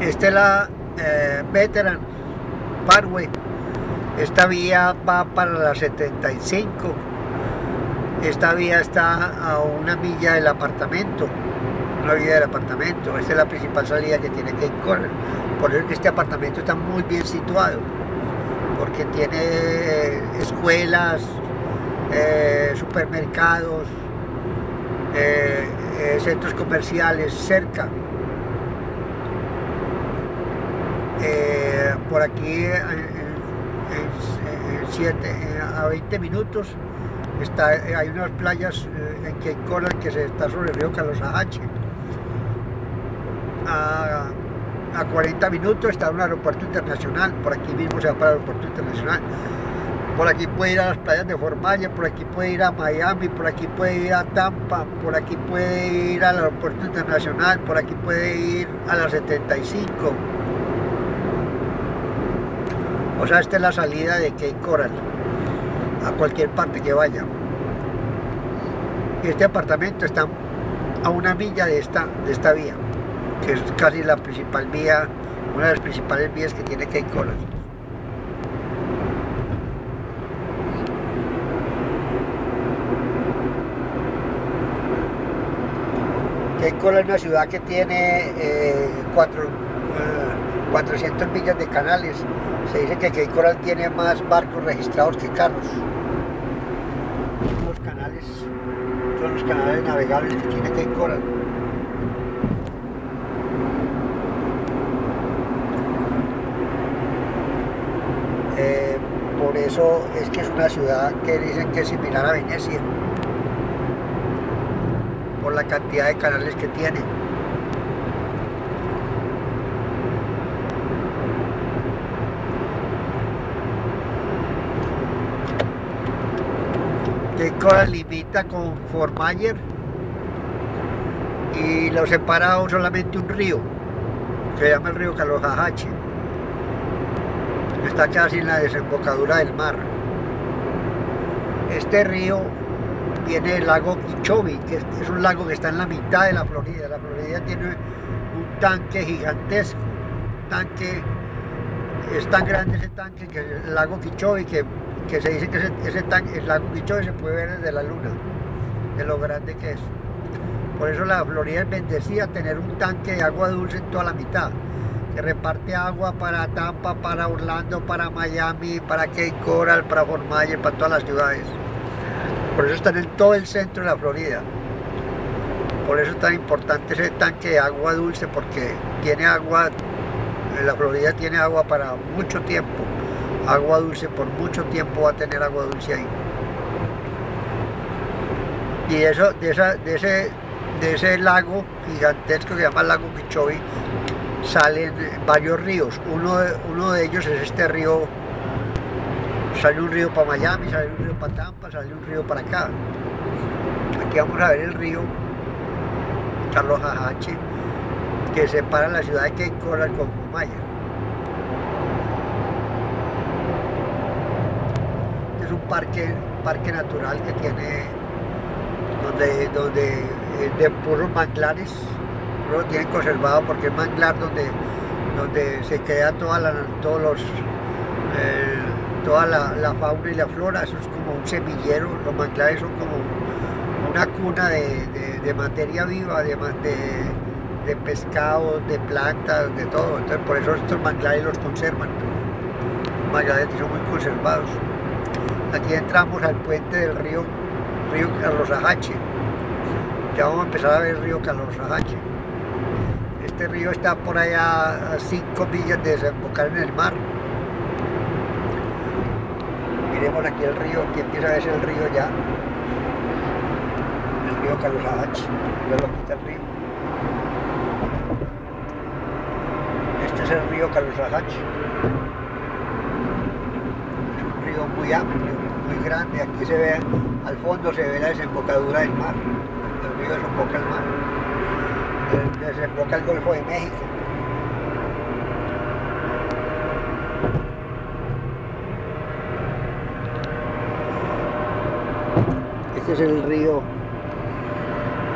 Esta es la eh, Veteran Parkway. Esta vía va para la 75. Esta vía está a una milla del apartamento. Una vía del apartamento. Esta es la principal salida que tiene que correr. Por eso es que este apartamento está muy bien situado. Porque tiene eh, escuelas, eh, supermercados, eh, centros comerciales cerca. Eh, por aquí en, siete, a 20 minutos está, hay unas playas en que Coral que se está sobre el río Carlos Ajache. A, a 40 minutos está un aeropuerto internacional, por aquí mismo se va para el aeropuerto internacional. Por aquí puede ir a las playas de Formaya, por aquí puede ir a Miami, por aquí puede ir a Tampa, por aquí puede ir al aeropuerto internacional, por aquí puede ir a la 75. O sea, esta es la salida de Cape Coral, a cualquier parte que vaya. Y este apartamento está a una milla de esta, de esta vía, que es casi la principal vía, una de las principales vías que tiene Cape Coral. Cape Coral es una ciudad que tiene eh, cuatro, 400 millas de canales. Se dice que Cape Coral tiene más barcos registrados que carros. Los canales son los canales navegables que tiene Cape Coral. Eh, por eso es que es una ciudad que dicen que es similar a Venecia por la cantidad de canales que tiene. Que Coral limita con Fort Mayer y lo separa solamente un río, se llama el río Calojajache. Está casi en la desembocadura del mar. Este río tiene el lago Kichobi, que es un lago que está en la mitad de la Florida. La Florida tiene un tanque gigantesco, tanque, es tan grande ese tanque que el lago Kichobi, que, que se dice que ese, ese tanque, el lago Kichobi se puede ver desde la luna, de lo grande que es. Por eso la Florida es bendecida tener un tanque de agua dulce en toda la mitad, que reparte agua para Tampa, para Orlando, para Miami, para Cape Coral, para Fort Myers, para todas las ciudades. Por eso están en todo el centro de la Florida. Por eso es tan importante ese tanque de agua dulce, porque tiene agua, la Florida tiene agua para mucho tiempo. Agua dulce por mucho tiempo va a tener agua dulce ahí. Y eso, de, ese, de ese lago gigantesco que se llama lago Kichobi, salen varios ríos. Uno de, uno de ellos es este río sale un río para Miami, sale un río para Tampa, sale un río para acá. Aquí vamos a ver el río Carlos Ajache, que separa la ciudad de Coral con Maya. Este es un parque, parque natural que tiene donde, donde de puros manglares, lo tienen conservado porque es manglar donde, donde se queda toda la, todos los eh, toda la, la, fauna y la flora, eso es como un semillero, los manglares son como una cuna de, de, materia viva, de, de, pescados, de plantas, de todo, entonces por eso estos manglares los conservan, manglares que son muy conservados. Aquí entramos al puente del río, río Carlos Ajache, ya vamos a empezar a ver el río Carlos Ajache. Este río está por allá a 5 millas de desembocar en el mar miremos aquí el río, aquí empieza a verse el río ya. El río Carlos Ajache, lo que está el río. Este es el río Carlos Ajache. Muy amplio, muy grande. Aquí se ve, al fondo se ve la desembocadura del mar. El río desemboca el mar. Desemboca el Golfo de México. Este es el río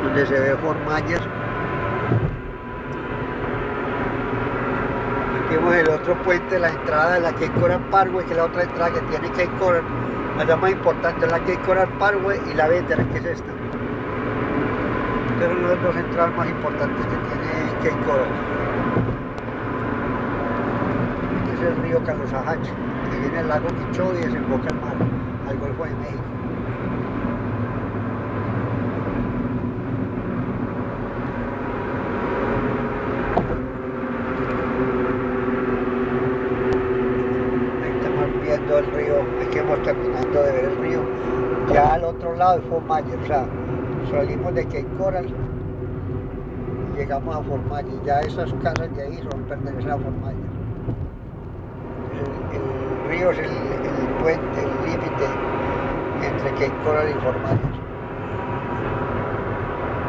donde se ve Fort Myers. Tenemos el otro puente, la entrada de la Cape Coral Parkway, que es la otra entrada que tiene Cape Coral. La más importante es la Cape Coral Parkway y la Veteran, que es esta. Son las dos entradas más importantes que tiene Cape Coral. Este es el río Carlos Ajache, que viene al lago Quichó y desemboca al mar, al Golfo de México. viendo el terminando de ver el río, ya al otro lado Fort Myers, o sea, salimos de Cape Coral y llegamos a Fort Myers, ya esas casas de ahí son pertenecen a Fort. El, río es el, puente, el límite entre Cape Coral y Fort.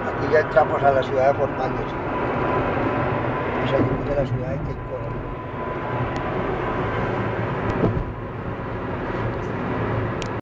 Aquí ya entramos a la ciudad de Fort Myers y salimos de la ciudad de Cape Coral.